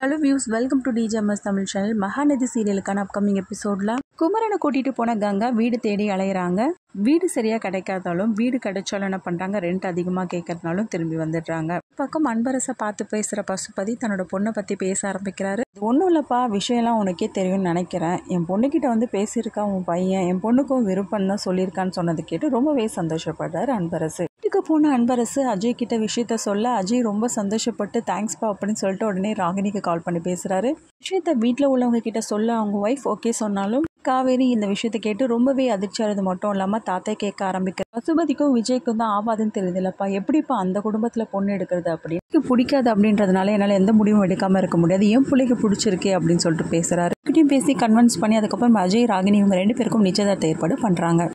Hello views welcome to DGMS Tamil channel Mahanadhi சீரியலுக்கான upcoming எபிசோடில் குமரனை கூட்டிகிட்டு போன கங்கா வீடு தேடி அலையிறாங்க. வீடு சரியாக கிடைக்காதாலும் வீடு கிடைச்சாலும் என்ன பண்ணுறாங்க ரெண்ட் அதிகமாக கேட்கறதுனாலும் திரும்பி வந்துடுறாங்க. பக்கம் அன்பரசை பார்த்து பேசுகிற பசுபதி தன்னோட பொண்ணை பற்றி பேச ஆரம்பிக்கிறாரு. இது ஒன்றும் இல்லைப்பா விஷயம்லாம் உனக்கே தெரியும்னு நினைக்கிறேன். என் பொண்ணுக்கிட்ட வந்து பேசியிருக்கா உன் பையன்? என் பொண்ணுக்கும் விருப்பம் தான் சொல்லியிருக்கான்னு சொன்னது கேட்டு ரொம்பவே சந்தோஷப்படுறாரு அன்பரசு. வீட்டுக்கு போன அன்பரசு அஜய் கிட்ட விஷயத்த சொல்ல அஜய் ரொம்ப சந்தோஷப்பட்டு தேங்க்ஸ்பா அப்படின்னு சொல்லிட்டு உடனே ராகினிக்கு கால் பண்ணி பேசுறாரு. விஷயத்த வீட்டில் உள்ளவங்க கிட்ட சொல்ல அவங்க ஒய்ஃப் ஓகே சொன்னாலும் காவேரி இந்த விஷயத்தை கேட்டு ரொம்பவே அதிர்ச்சியானது மட்டும் இல்லாமல் தாத்தா கேட்க ஆரம்பிக்கிற பசுபதிக்கும் விஜய்க்கும் தான் ஆவாதுன்னு தெரியுதுல்லப்பா எப்படிப்பா அந்த குடும்பத்தில் பொண்ணு எடுக்கிறது அப்படின்னு எனக்கு பிடிக்காது அப்படின்றதுனால என்னால் எந்த முடிவும் எடுக்காமல் இருக்க முடியாது. என் பிள்ளைக்கு பிடிச்சிருக்கே அப்படின்னு சொல்லிட்டு பேசுகிறாரு கிட்டையும் பேசி கன்வின்ஸ் பண்ணி அதுக்கப்புறம் அஜய் ராகினி இவங்க ரெண்டு பேருக்கும் நிச்சயதார்த்த ஏற்பாடு பண்ணுறாங்க